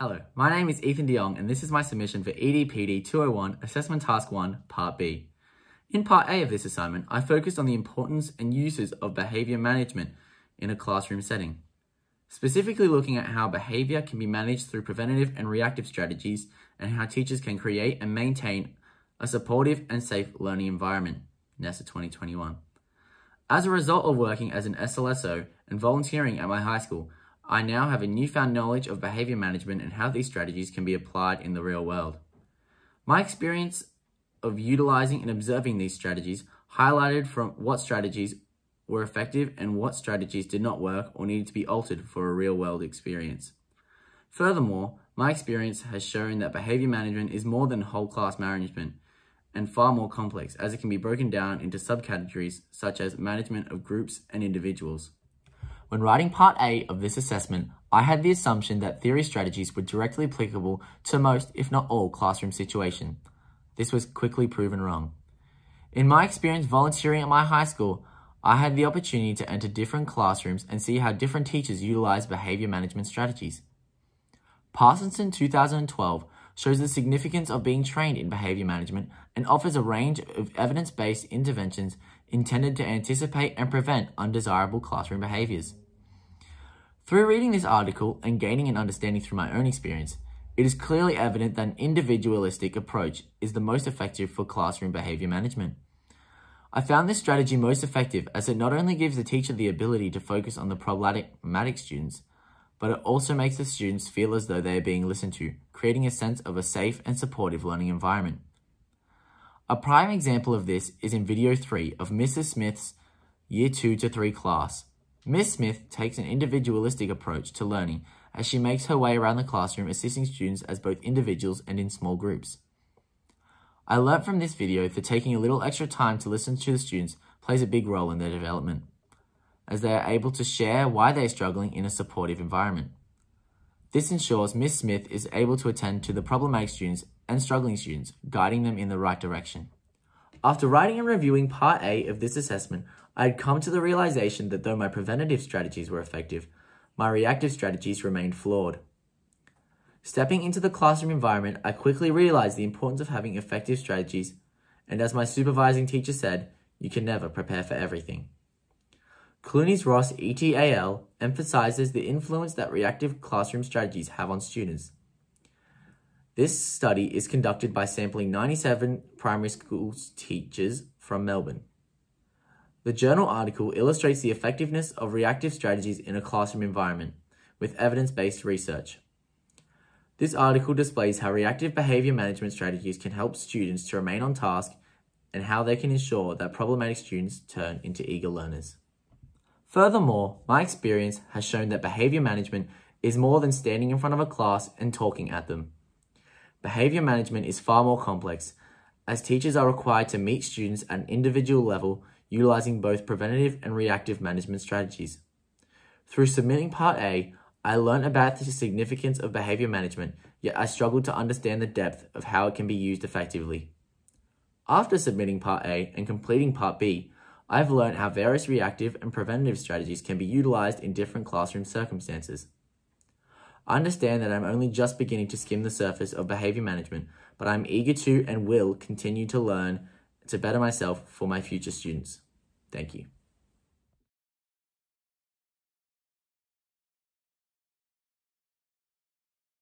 Hello, my name is Ethan de Jong and this is my submission for EDPD 201 Assessment Task 1, Part B. In Part A of this assignment, I focused on the importance and uses of behaviour management in a classroom setting, specifically looking at how behaviour can be managed through preventative and reactive strategies and how teachers can create and maintain a supportive and safe learning environment, NESA 2021. As a result of working as an SLSO and volunteering at my high school, I now have a newfound knowledge of behavior management and how these strategies can be applied in the real world. My experience of utilizing and observing these strategies highlighted from what strategies were effective and what strategies did not work or needed to be altered for a real world experience. Furthermore, my experience has shown that behavior management is more than whole class management and far more complex as it can be broken down into subcategories such as management of groups and individuals. When writing part A of this assessment, I had the assumption that theory strategies were directly applicable to most, if not all, classroom situations. This was quickly proven wrong. In my experience volunteering at my high school, I had the opportunity to enter different classrooms and see how different teachers utilize behavior management strategies. Parsonson 2012 shows the significance of being trained in behavior management and offers a range of evidence-based interventions intended to anticipate and prevent undesirable classroom behaviors. Through reading this article and gaining an understanding through my own experience, it is clearly evident that an individualistic approach is the most effective for classroom behavior management. I found this strategy most effective as it not only gives the teacher the ability to focus on the problematic students, but it also makes the students feel as though they are being listened to, creating a sense of a safe and supportive learning environment. A prime example of this is in video 3 of Mrs. Smith's Year 2 to 3 class. Miss Smith takes an individualistic approach to learning as she makes her way around the classroom assisting students as both individuals and in small groups. I learnt from this video that taking a little extra time to listen to the students plays a big role in their development as they are able to share why they are struggling in a supportive environment. This ensures Miss Smith is able to attend to the problematic students and struggling students, guiding them in the right direction. After writing and reviewing Part A of this assessment, I had come to the realization that though my preventative strategies were effective, my reactive strategies remained flawed. Stepping into the classroom environment, I quickly realized the importance of having effective strategies, and as my supervising teacher said, you can never prepare for everything. Clunies Ross ETAL emphasizes the influence that reactive classroom strategies have on students. This study is conducted by sampling 97 primary school teachers from Melbourne. The journal article illustrates the effectiveness of reactive strategies in a classroom environment with evidence-based research. This article displays how reactive behavior management strategies can help students to remain on task and how they can ensure that problematic students turn into eager learners. Furthermore, my experience has shown that behavior management is more than standing in front of a class and talking at them. Behavior management is far more complex, as teachers are required to meet students at an individual level utilizing both preventative and reactive management strategies. Through submitting Part A, I learned about the significance of behavior management, yet I struggled to understand the depth of how it can be used effectively. After submitting Part A and completing Part B, I've learned how various reactive and preventative strategies can be utilized in different classroom circumstances. I understand that I'm only just beginning to skim the surface of behavior management, but I'm eager to and will continue to learn to better myself for my future students. Thank you.